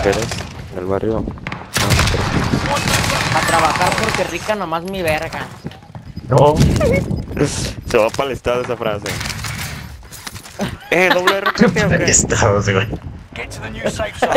mujeres del barrio. A trabajar porque rica nomás mi verga. No. Se va para el estado esa frase. Eh, doble RPT, ¿o qué? Güey. Get to the new safe zone.